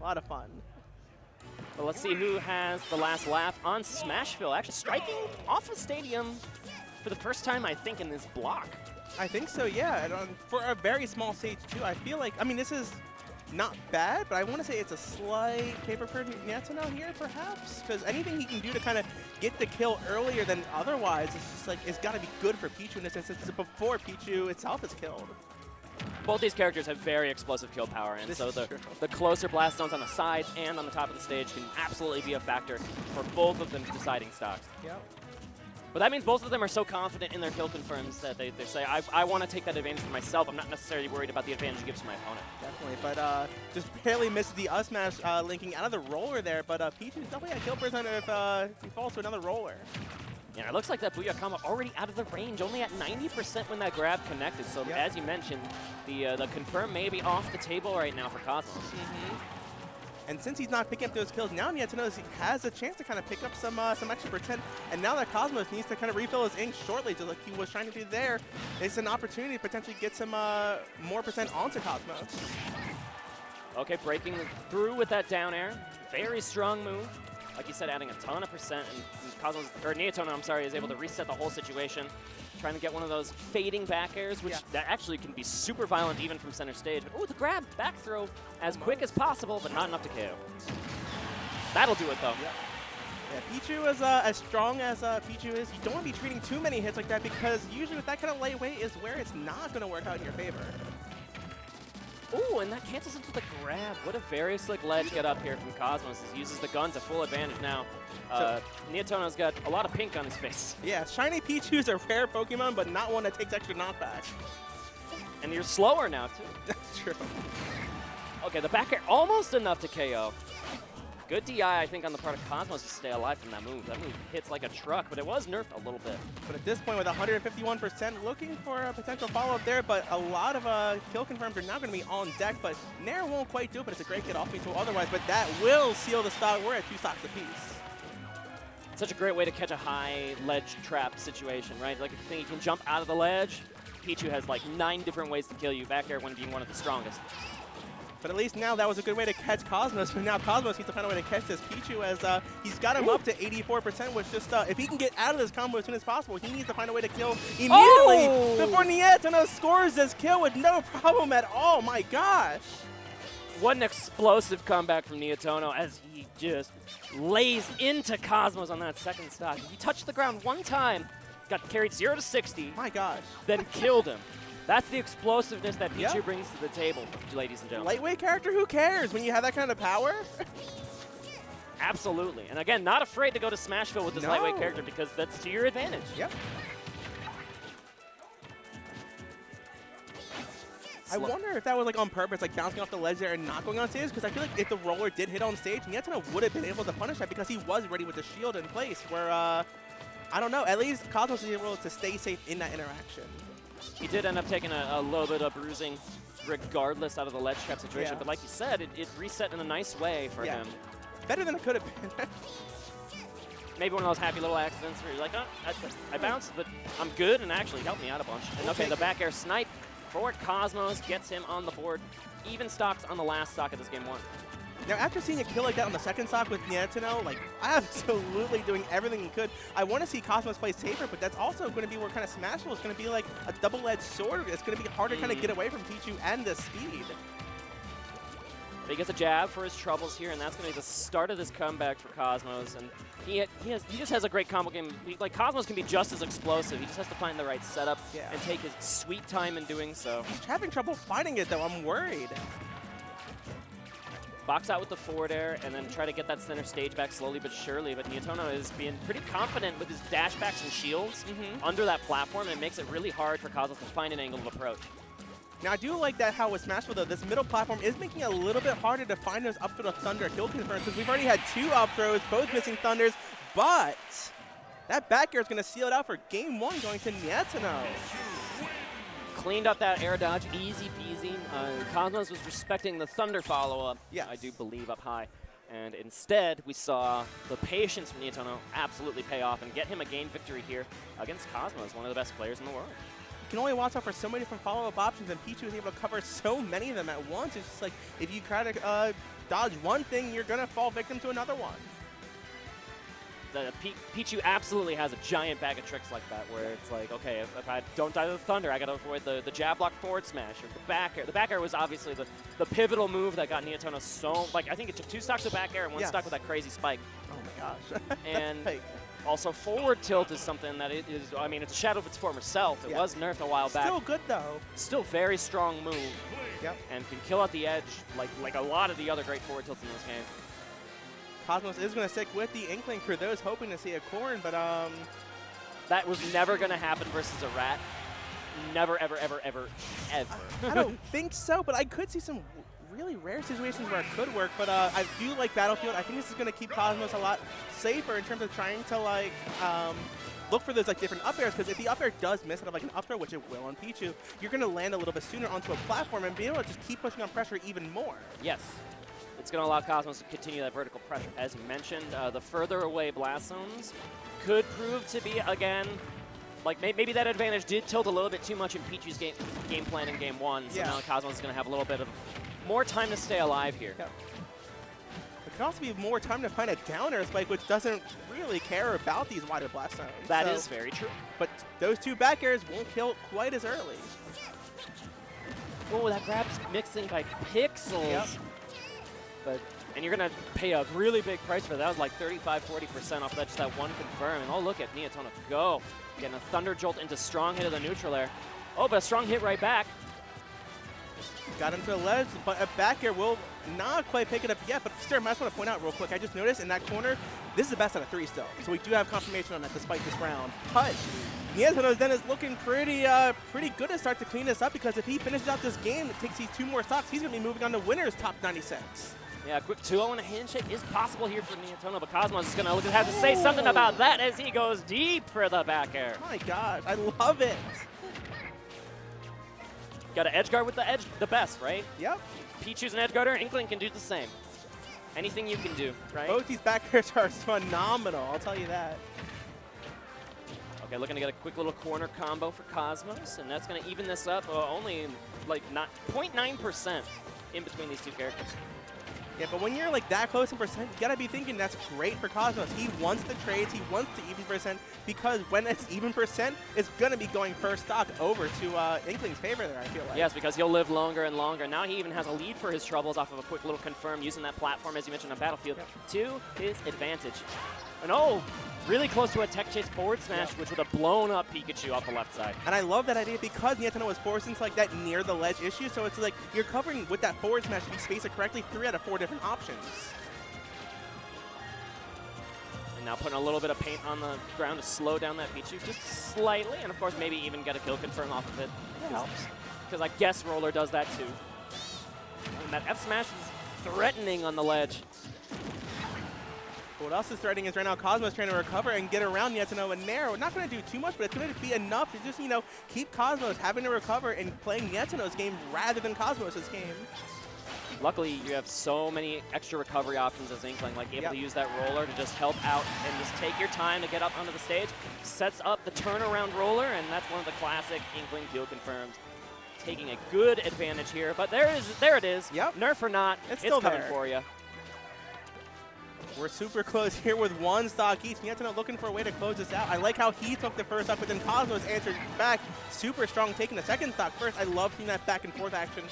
A lot of fun. Well, let's see who has the last laugh on Smashville. Actually striking off a stadium for the first time, I think, in this block. I think so, yeah. And um, for a very small stage, too, I feel like, I mean, this is not bad, but I want to say it's a slight paper for Nietono here, perhaps? Because anything he can do to kind of get the kill earlier than otherwise, it's just like, it's got to be good for Pichu in a sense. It's before Pichu itself is killed. Both these characters have very explosive kill power, and This so the, the closer blast zones on the sides and on the top of the stage can absolutely be a factor for both of them deciding stocks. Yep. But that means both of them are so confident in their kill confirms that they, they say, I, I want to take that advantage for myself. I'm not necessarily worried about the advantage it gives to my opponent. Definitely, but uh, just barely missed the up smash uh, linking out of the roller there. But uh, Pichu's definitely a kill percent if uh, he falls to another roller. Yeah, it looks like that Booyah combo already out of the range, only at 90% when that grab connected. So Yep. as you mentioned, the uh, the confirm may be off the table right now for Cosmos. And since he's not picking up those kills, now Nietono has to know he has a chance to kind of pick up some uh, some extra percent. And now that Cosmos needs to kind of refill his ink shortly, just like he was trying to do there, it's an opportunity to potentially get some uh, more percent onto Cosmos. Okay, breaking through with that down air. Very strong move. Like you said, adding a ton of percent, and, and Cosmos, or Nietono, I'm sorry, is able to reset the whole situation. Trying to get one of those fading back airs, which Yeah. that actually can be super violent even from center stage. But oh, the grab, back throw, as quick as possible, but not enough to KO. That'll do it though. Yeah, Pichu is uh, as strong as uh, Pichu is. You don't want to be treating too many hits like that because usually with that kind of lightweight is where it's not going to work out in your favor. Ooh, and that cancels into the grab. What a very slick ledge get up here from Cosmos. He uses the gun to full advantage now. Uh, Nietono's got a lot of pink on his face. Yeah, Shiny Pichu is a rare Pokemon, but not one that takes extra knockback. And you're slower now, too. That's true. Okay, the back air almost enough to KO. Good DI, I think, on the part of Cosmos to stay alive from that move. That move hits like a truck, but it was nerfed a little bit. But at this point, with 151%, looking for a potential follow-up there, but a lot of uh, kill confirms are now going to be on deck, but Nair won't quite do it, but it's a great get off me to otherwise, but that will seal the stock. We're at two stocks apiece. Such a great way to catch a high ledge trap situation, right? Like if you think you can jump out of the ledge, Pichu has like nine different ways to kill you, back air one being one of the strongest. But at least now that was a good way to catch Cosmos, but now Cosmos needs to find a way to catch this Pichu as uh, he's got him up to 84%, which just, uh, if he can get out of this combo as soon as possible, he needs to find a way to kill immediately Oh! before Nietono scores this kill with no problem at all. My gosh. What an explosive comeback from Nietono as he just lays into Cosmos on that second stock. He touched the ground one time, got carried 0 to 60, My gosh. then killed him. That's the explosiveness that Pichu Yeah. brings to the table, ladies and gentlemen. Lightweight character, who cares when you have that kind of power? Absolutely. And again, not afraid to go to Smashville with this No. lightweight character because that's to your advantage. yep. I wonder if that was like on purpose, like bouncing off the ledge there and not going on stage, because I feel like if the roller did hit on stage, Nietono would have been able to punish that because he was ready with the shield in place. Where uh, I don't know, at least Cosmos is able to stay safe in that interaction. He did end up taking a, a little bit of bruising regardless out of the ledge trap situation, Yeah. but like you said, it, it reset in a nice way for Yeah. him. Better than it could have been. Maybe one of those happy little accidents where you're like, oh, I, I hmm. bounced, but I'm good, and actually helped me out a bunch. And okay, Okay. the back air snipe for Cosmos gets him on the board. Even stocks on the last stock of this game one. Now, after seeing a kill like that on the second stock with Nietono, like absolutely doing everything he could. I want to see Cosmos play safer, but that's also going to be where kind of Smashville is going to be like a double-edged sword. It's going to be harder to kind of get hmm. away from Pichu and the speed. But he gets a jab for his troubles here, and that's going to be the start of this comeback for Cosmos. And he he has he just has a great combo game. He- like Cosmos can be just as explosive. He just has to find the right setup Yeah. and take his sweet time in doing so. He's having trouble finding it, though. I'm worried. Box out with the forward air, and then try to get that center stage back slowly but surely. But Nietono is being pretty confident with his dashbacks and shields Mhm. under that platform, and it makes it really hard for Cosmos to find an angle of approach. Now, I do like that how with Smashville, though, this middle platform is making it a little bit harder to find those up throw Thunder kill confirms because we've already had two up throws, both missing Thunders, but that back air is going to seal it out for game one going to Nietono. Cleaned up that air dodge, easy peasy. Uh, Cosmos was respecting the Thunder follow-up, Yes. I do believe, up high. And instead, we saw the patience from Nietono absolutely pay off and get him a game victory here against Cosmos, one of the best players in the world. You can only watch out for so many different follow-up options, and Pichu is able to cover so many of them at once. It's just like, if you try to uh, dodge one thing, you're going to fall victim to another one. The P Pichu absolutely has a giant bag of tricks like that, where it's like, okay, if, if I don't die to the thunder, I got to avoid the, the jab block forward smash or the back air. The back air was obviously the, the pivotal move that got Nietono so, like, I think it took two stocks of back air and one Yes. stock with that crazy spike. Oh my gosh. And also forward tilt is something that it is, I mean, it's a shadow of its former self. It Yeah. was nerfed a while back. still good though. Still very strong move Yep. and can kill out the edge like like a lot of the other great forward tilts in this game. Cosmos is going to stick with the Inkling for those hoping to see a corn, but um, That was never going to happen versus a rat. Never, ever, ever, ever, ever. I don't think so, but I could see some really rare situations where it could work. But uh, I do like Battlefield. I think this is going to keep Cosmos a lot safer in terms of trying to like um, look for those like different up airs. Because if the up air does miss out of like an up throw, which it will on Pichu, you're going to land a little bit sooner onto a platform and be able to just keep pushing on pressure even more. Yes. It's going to allow Cosmos to continue that vertical pressure. As you mentioned, uh, the further away blast zones could prove to be, again, like may- maybe that advantage did tilt a little bit too much in Pichu's game, game plan in game one. So Yeah. now Cosmos is going to have a little bit of more time to stay alive here. Yep. It could also be more time to find a downer spike, which doesn't really care about these wider blast zones. That So- is very true. But those two back airs won't kill quite as early. Oh, that grab's mixing by pixels. Yep. But and you're gonna pay a really big price for that. That was like 35, 40% off that just that one confirm. And oh, look at Nietono go. Getting a thunder jolt into strong hit of the neutral air. Oh, but a strong hit right back. Got him to the ledge, but a back air will not quite pick it up yet. But Sturm, I just want to point out real quick, I just noticed in that corner, this is the best out of three still. So we do have confirmation on that despite this round. But Niantonos then is looking pretty uh, pretty good to start to clean this up because if he finishes out this game, it takes these two more stocks, he's going to be moving on to winner's top 96. Yeah, a quick 2-0 and a handshake is possible here for Nietono, but Cosmos is gonna have to say something about that as he goes deep for the back air. Oh My gosh, I love it. Got an edge guard with the edge, the best, right? Yep. Pichu's an edge guarder, Inkling can do the same. Anything you can do, right? Both these back airs are phenomenal, I'll tell you that. Okay, looking to get a quick little corner combo for Cosmos, and that's going to even this up uh, only like not 0.9% in between these two characters. Yeah, but when you're like that close in percent, you gotta be thinking that's great for Cosmos. He wants the trades, he wants the even percent, because when it's even percent, it's gonna be going first stock over to uh, Inkling's favor there, I feel like. Yes, because he'll live longer and longer. Now he even has a lead for his troubles off of a quick little confirm using that platform, as you mentioned, on Battlefield, to his advantage. And oh, really close to a tech chase forward smash, which would have blown up Pikachu off the left side. And I love that idea because Niantono was forced into like that near the ledge issue, so it's like you're covering with that forward smash if you space it correctly three out of four different options. And now putting a little bit of paint on the ground to slow down that Pichu just slightly, and of course maybe even get a kill confirm off of it. That helps. Because I guess Roller does that too. And that F smash is threatening on the ledge. What else is threatening is right now Cosmos trying to recover and get around Niantono and narrow. Not going to do too much, but it's going to be enough to just, you know, keep Cosmos having to recover and playing Niantono's game rather than Cosmos' game. Luckily, you have so many extra recovery options as Inkling, like able Yep. to use that roller to just help out and just take your time to get up onto the stage. Sets up the turnaround roller, and that's one of the classic Inkling kill confirms. Taking a good advantage here, but there is, there it is. Yep. Nerf or not, It's it's, still coming there. for you. We're super close here with one stock each. Niantono looking for a way to close this out. I like how he took the first stock, but then Cosmos answered back. Super strong taking the second stock first. I love seeing that back and forth action.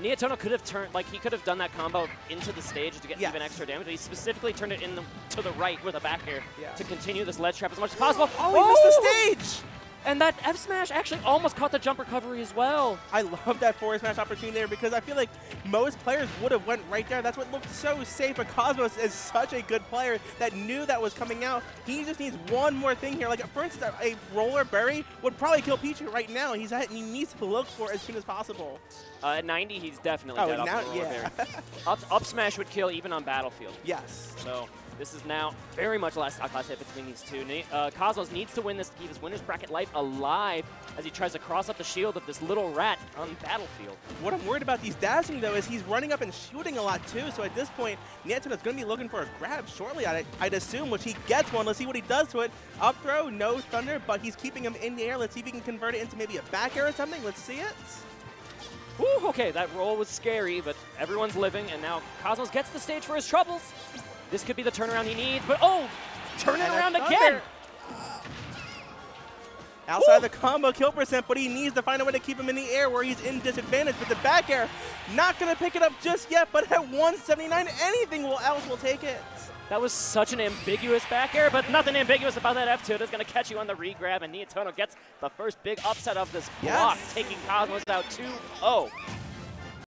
Nietono could have turned, like he could have done that combo into the stage to get Yes. even extra damage. He specifically turned it in the, to the right with a back air Yeah. to continue this ledge trap as much as possible. Oh, he missed the oh! stage! And that F smash actually almost caught the jump recovery as well. I love that forward smash opportunity there because I feel like most players would have went right there. That's what looked so safe. But Cosmos is such a good player that knew that was coming out. He just needs one more thing here. Like for instance, a roller bury would probably kill Pichu right now. He's at, he needs to look for it as soon as possible. Uh, at 90, he's definitely Oh, dead off now the roller yeah. there. Up, up smash would kill even on Battlefield. yes. So this is now very much last stock last hit between these two. Uh, Cosmos needs to win this to keep his winner's bracket life alive as he tries to cross up the shield of this little rat on Battlefield. What I'm worried about these dashing though is he's running up and shooting a lot too. So at this point, Niantono's going to be looking for a grab shortly. I'd, I'd assume, which he gets one. Let's see what he does to it. Up throw, no thunder, but he's keeping him in the air. Let's see if he can convert it into maybe a back air or something. Let's see it. Whew, okay, that roll was scary, but everyone's living, and now Cosmos gets the stage for his troubles. This could be the turnaround he needs, but oh, turn it around again. Outside Woo! the combo kill percent, but he needs to find a way to keep him in the air where he's in disadvantage. But the back air, not going to pick it up just yet, but at 179, anything will else will take it. That was such an ambiguous back air, but nothing ambiguous about that F2. That's going to catch you on the regrab, and Nietono gets the first big upset of this block, Yes. taking Cosmos out 2-0.